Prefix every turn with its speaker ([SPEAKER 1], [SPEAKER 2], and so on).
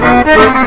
[SPEAKER 1] ¡Gracias!